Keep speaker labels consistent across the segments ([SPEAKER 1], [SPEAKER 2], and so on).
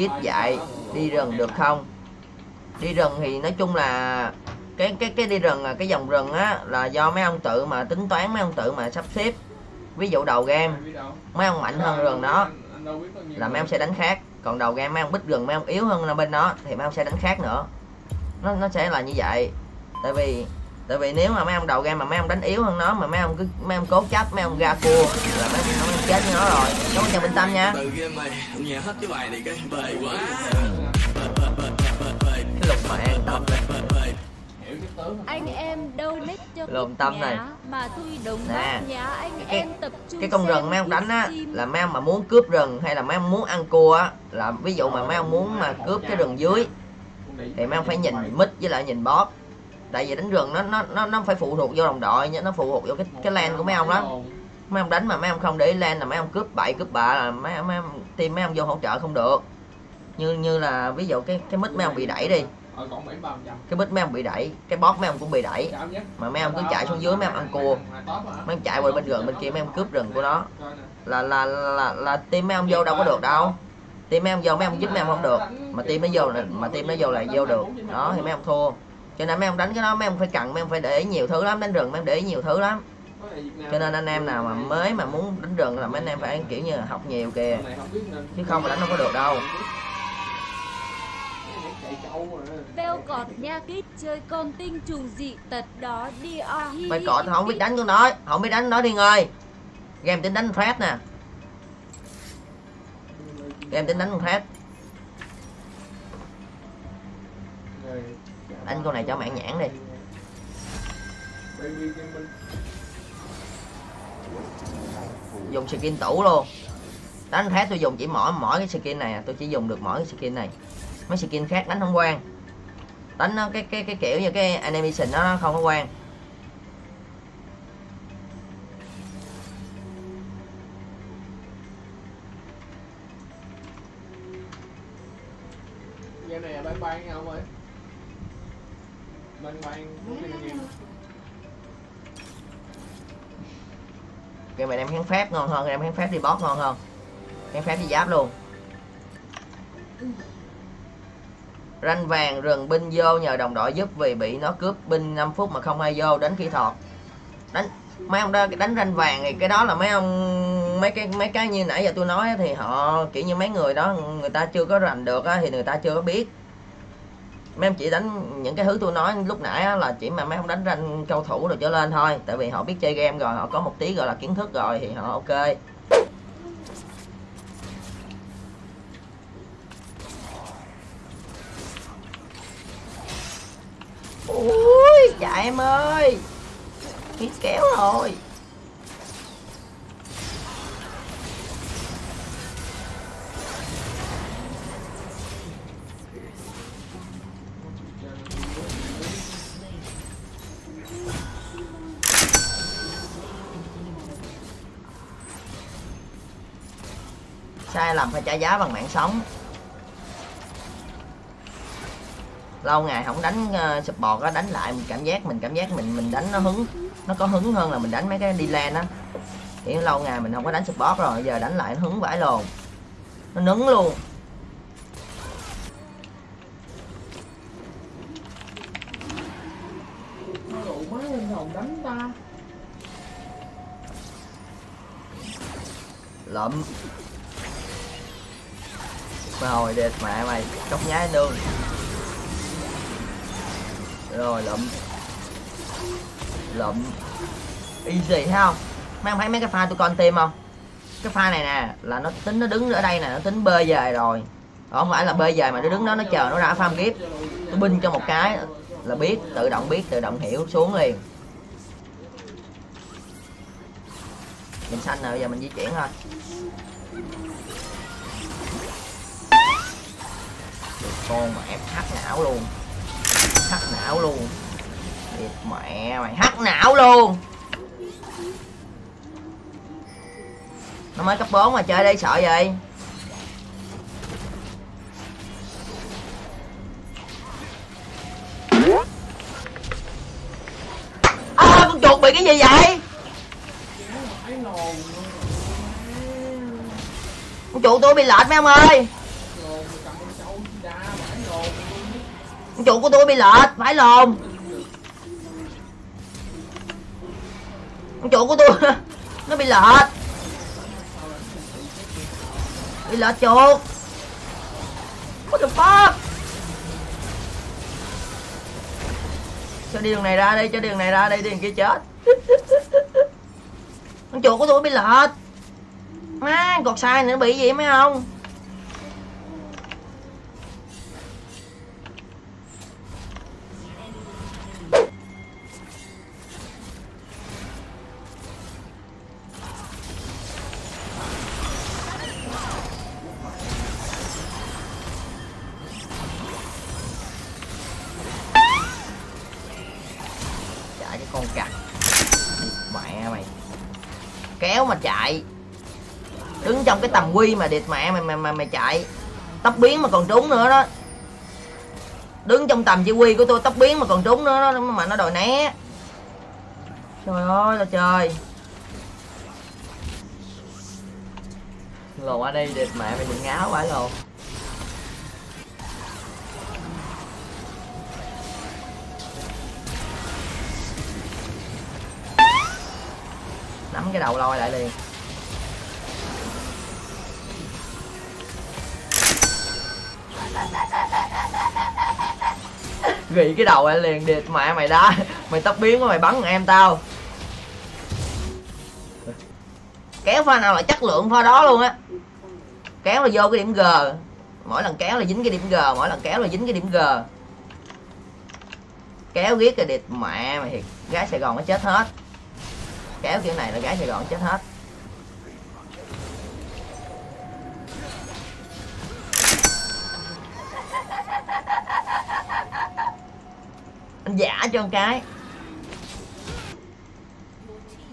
[SPEAKER 1] kiết dạy, đi rừng được không? Đi rừng thì nói chung là cái cái cái đi rừng là cái dòng rừng á, là do mấy ông tự mà tính toán, mấy ông tự mà sắp xếp. Ví dụ đầu game, mấy ông mạnh hơn rừng đó, là mấy ông sẽ đánh khác. Còn đầu game mấy ông bích rừng, mấy ông yếu hơn là bên đó, thì mấy ông sẽ đánh khác nữa. Nó nó sẽ là như vậy. Tại vì tại vì nếu mà mấy ông đầu game mà mấy ông đánh yếu hơn nó mà mấy ông cứ mấy ông cố chấp mấy ông ra cua là mấy ông, mấy ông chết với nó rồi cảm ơn chào minh tâm nha
[SPEAKER 2] từ game mày nghe hết cái bài này cái bời quá
[SPEAKER 1] cái lục mà an tâm
[SPEAKER 3] anh em donate cho
[SPEAKER 1] Lộn tâm này.
[SPEAKER 3] mà tôi đồng
[SPEAKER 1] Nè,
[SPEAKER 3] anh
[SPEAKER 1] cái-
[SPEAKER 3] em tập trung
[SPEAKER 1] cái con rừng mấy ông đánh á là mấy ông mà muốn cướp rừng hay là mấy ông muốn ăn cua á là ví dụ mà mấy ông muốn mà cướp cái rừng dưới thì mấy ông phải nhìn mít với lại nhìn boss tại vì đánh rừng nó nó nó nó phải phụ thuộc vô đồng đội nhá nó phụ thuộc vô cái cái lan của mấy ông đó mấy ông đánh mà mấy ông không để ý lane là mấy ông cướp bậy cướp bạ là mấy mấy ông tìm mấy ông vô hỗ trợ không được như như là ví dụ cái cái mít mấy ông bị đẩy đi cái mít mấy ông bị đẩy cái bóp mấy ông cũng bị đẩy mà mấy ông cứ chạy xuống dưới mấy ông ăn cua mấy ông chạy qua bên rừng bên kia mấy ông cướp rừng của nó là là là là tìm mấy ông vô đâu có được đâu tìm mấy ông vô mấy ông giúp mấy ông không được mà tìm nó vô là mà tìm nó vô là vô được đó thì mấy ông thua cho nên mấy ông đánh cái đó mấy ông phải cần mấy ông phải để ý nhiều thứ lắm đánh rừng mấy ông để ý nhiều thứ lắm. Cho nên anh em nào mà mới mà muốn đánh rừng là mấy anh em phải kiểu như học nhiều kìa. Chứ không mà đánh không có được đâu.
[SPEAKER 3] Veo cọt nha kít chơi con tinh trùng dị tật đó đi o hi
[SPEAKER 1] mày cọt không biết đánh con nói không biết đánh nói đi ơi game tính đánh fred nè. Game tính đánh con đánh con này cho mạng nhãn đi. Dùng skin tủ luôn. Đánh khác tôi dùng chỉ mỗi mỗi cái skin này à. tôi chỉ dùng được mỗi cái skin này. Mấy skin khác đánh không quan. Đánh nó cái cái cái kiểu như cái animation nó không có quan. Cái mày đem kháng phép ngon hơn đem kháng phép đi boss ngon hơn. Kháng phép đi giáp luôn. Ranh vàng rừng binh vô nhờ đồng đội giúp vì bị nó cướp binh 5 phút mà không ai vô đến khi thọt. Đánh mấy ông đó đánh ranh vàng thì cái đó là mấy ông mấy cái mấy cái như nãy giờ tôi nói thì họ kiểu như mấy người đó người ta chưa có rành được á, thì người ta chưa có biết mấy em chỉ đánh những cái thứ tôi nói lúc nãy á, là chỉ mà mấy không đánh ranh cao thủ rồi trở lên thôi. Tại vì họ biết chơi game rồi họ có một tí gọi là kiến thức rồi thì họ ok. Ui chạy em ơi. Biết kéo rồi. Sai lầm phải trả giá bằng mạng sống. Lâu ngày không đánh uh, support á đánh lại mình cảm giác mình cảm giác mình mình đánh nó hứng nó có hứng hơn là mình đánh mấy cái đi lan á. Kiểu lâu ngày mình không có đánh support rồi giờ đánh lại nó hứng vãi lồn. Nó nứng luôn.
[SPEAKER 4] Nó đánh ta
[SPEAKER 1] lụm rồi đẹp mẹ mày cốc nhái nương rồi, lụm. Lụm. Easy thấy không? Mấy thấy mấy cái pha tôi con tim không? Cái pha này nè, là nó tính, nó đứng ở đây nè, nó tính bơi về rồi. Ờ, không phải là bơi về mà nó đứng đó, nó chờ nó ra farm kiếp. Tôi binh cho một cái là biết, tự động biết, tự động hiểu, xuống liền. Mình xanh rồi, bây giờ mình di chuyển thôi. Con mà ép hắt não luôn. Hắt não luôn. Điệt mẹ mày hắt não luôn. Nó mới cấp 4 mà chơi đây sợ vậy? à, con chuột bị cái gì vậy? Con chuột tôi bị lệch mấy ông ơi. Con của tôi bị lệch, phải lồn chỗ của tôi nó bị lệch. Bị lệch chuột. What the fuck? Cho đi đường này ra đây cho đường này ra đây đường kia chết. Con chuột của tôi bị lệch. Má còn sai nữa, bị gì mấy không? Kéo mà chạy. Đứng trong cái tầm quy mà địt mẹ mày mày mày, mày chạy. Tóc biến mà còn trúng nữa đó. Đứng trong tầm chỉ quy của tôi tóc biến mà còn trúng nữa đó mà nó đòi né. Trời ơi là trời. Lồ qua đây địt mẹ mày đừng ngáo phải lồ. Nắm cái đầu lôi lại liền. Gỉ cái đầu lại liền, điệt mẹ, mày đá. Mày tóc biến quá, mày bắn em tao. Kéo pha nào là chất lượng pha đó luôn á. Kéo là vô cái điểm g. Mỗi lần kéo là dính cái điểm g, mỗi lần kéo là dính cái điểm g. Kéo giết cái điệt mẹ, mày thiệt. Gái sài gòn nó chết hết kéo kiểu này là gái sài gòn chết hết. Anh giả cho một cái.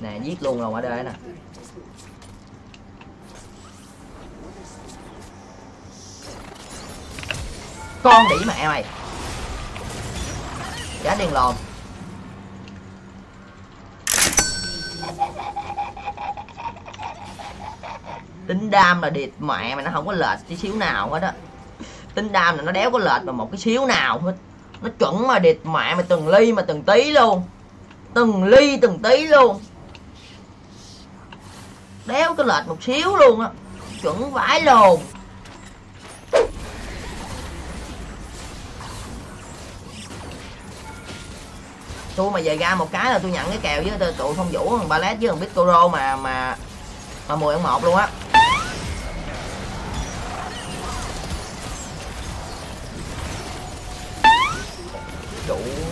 [SPEAKER 1] Nè, giết luôn rồi ở đây nè. Con đĩ mẹ mày. Trả tiền lồn tính đam là điệt mẹ mà nó không có lệch tí xíu nào hết á. Tính đam là nó đéo có lệch mà một cái xíu nào hết. Nó chuẩn mà điệt mẹ mà từng ly mà từng tí luôn. Từng ly, từng tí luôn. Đéo cái lệch một xíu luôn á. Chuẩn vãi lồn. Tôi mà về ra một cái là tôi nhận cái kèo với tụi phong vũ, thằng ballet với thằng bitcoro mà mà mà mười ăn một luôn á.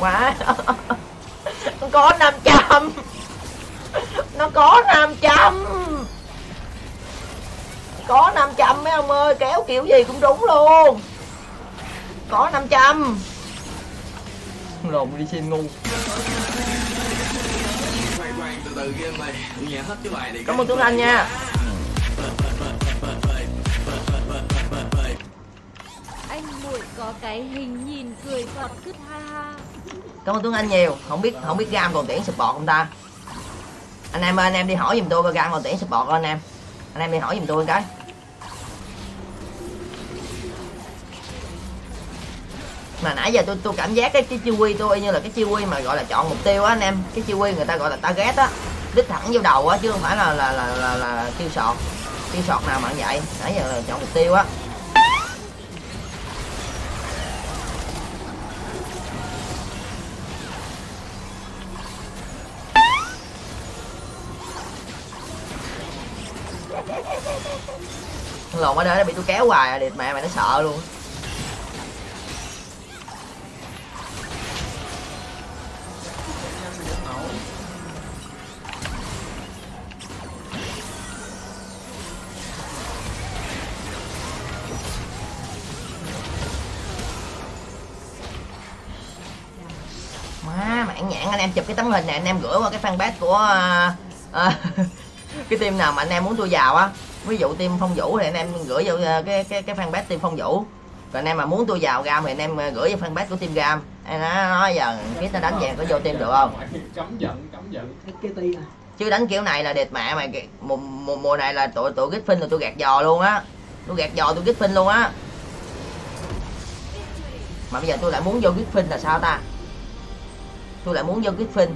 [SPEAKER 1] Quá. Nó có 500 nó có 500 có 500 mấy ông ơi kéo kiểu gì cũng đúng luôn. Có 500 lồn đi xin ngu.
[SPEAKER 2] Khoan khoan từ từ game mày. Nghe hết cái bài này
[SPEAKER 1] cảm ơn tuấn anh nha
[SPEAKER 3] Anh muội có cái hình nhìn cười giọt cứt ha ha.
[SPEAKER 1] Cảm ơn tuấn anh nhiều. Không biết không biết gam còn tuyển support không ta? Anh em ơi, anh em đi hỏi giùm tôi coi gam còn tuyển support không anh em. Anh em đi hỏi giùm tôi cái. Mà nãy giờ tôi tôi cảm giác cái cái chiêu quy tôi như là cái chiêu quy mà gọi là chọn mục tiêu á anh em. Cái chiêu quy người ta gọi là target á. Đích thẳng vô đầu á chứ không phải là là là là, là tiêu sọt. Tiêu sọt nào mà vậy? Nãy giờ là chọn mục tiêu á. Lồn ở đây nó bị tôi kéo hoài à địt mẹ mày nó sợ luôn. Má mãn nhãn anh em chụp cái tấm hình này anh em gửi qua cái fanpage của uh, uh, cái team nào mà anh em muốn tôi vào á ví dụ team phong vũ thì anh em gửi vô à, cái cái cái fanpage team phong vũ. Còn anh em mà muốn tôi vào gam thì anh em à, gửi vô fanpage của team gam. Anh nói, nói giờ cái ta đánh vàng có vô team được không?
[SPEAKER 4] Cấm giận cấm giận.
[SPEAKER 5] Cái ti nè
[SPEAKER 1] chứ đánh kiểu này là đệt mẹ mày mùa, mùa, mùa này là tụi tụi gích phinh là tôi gạt giò luôn á. Tôi gạt giò tôi gích phinh luôn á. Mà bây giờ tôi lại muốn vô Griffin là sao ta? Tôi lại muốn vô Griffin